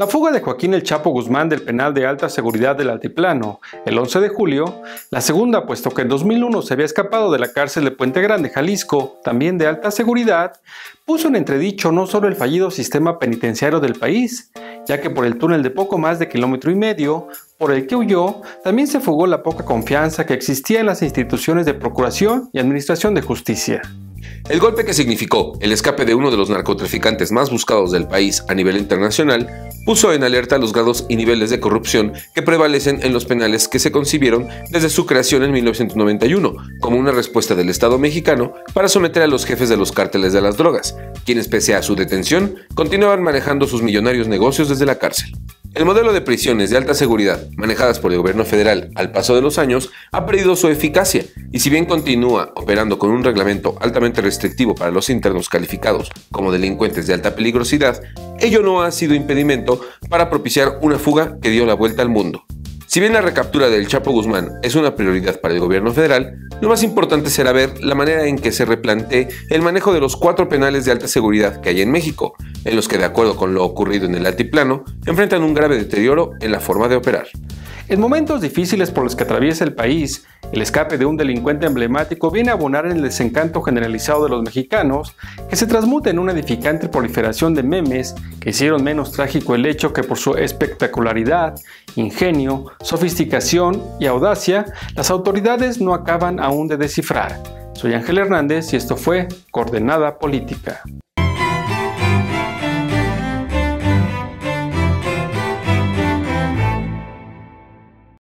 La fuga de Joaquín El Chapo Guzmán del penal de alta seguridad del Altiplano el 11 de julio, la segunda puesto que en 2001 se había escapado de la cárcel de Puente Grande, Jalisco, también de alta seguridad, puso en entredicho no solo el fallido sistema penitenciario del país, ya que por el túnel de poco más de kilómetro y medio, por el que huyó, también se fugó la poca confianza que existía en las instituciones de procuración y administración de justicia. El golpe que significó el escape de uno de los narcotraficantes más buscados del país a nivel internacional puso en alerta los grados y niveles de corrupción que prevalecen en los penales que se concibieron desde su creación en 1991 como una respuesta del Estado mexicano para someter a los jefes de los cárteles de las drogas, quienes pese a su detención continuaban manejando sus millonarios negocios desde la cárcel. El modelo de prisiones de alta seguridad, manejadas por el gobierno federal al paso de los años, ha perdido su eficacia y si bien continúa operando con un reglamento altamente restrictivo para los internos calificados como delincuentes de alta peligrosidad, ello no ha sido impedimento para propiciar una fuga que dio la vuelta al mundo. Si bien la recaptura del Chapo Guzmán es una prioridad para el gobierno federal, lo más importante será ver la manera en que se replantee el manejo de los cuatro penales de alta seguridad que hay en México, en los que de acuerdo con lo ocurrido en el altiplano, enfrentan un grave deterioro en la forma de operar. En momentos difíciles por los que atraviesa el país, el escape de un delincuente emblemático viene a abonar en el desencanto generalizado de los mexicanos, que se transmuta en una edificante proliferación de memes que hicieron menos trágico el hecho que por su espectacularidad, ingenio, sofisticación y audacia, las autoridades no acaban aún de descifrar. Soy Ángel Hernández y esto fue Coordenada Política.